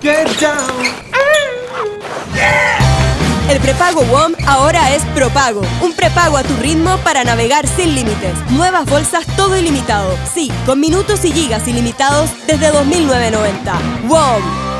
get down. El prepago WOM ahora es Propago, un prepago a tu ritmo para navegar sin límites. Nuevas bolsas todo ilimitado. Sí, con minutos y gigas ilimitados desde 2.990. WOM